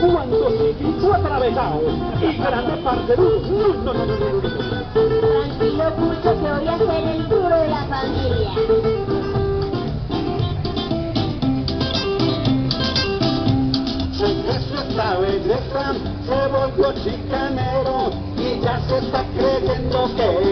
Cuando se fue atravesado y grande parte no, no, no, no, no. Tranquilo, Pucho, que voy a ser el duro de la familia. la belleza se volvió chicanero y ya se está creyendo que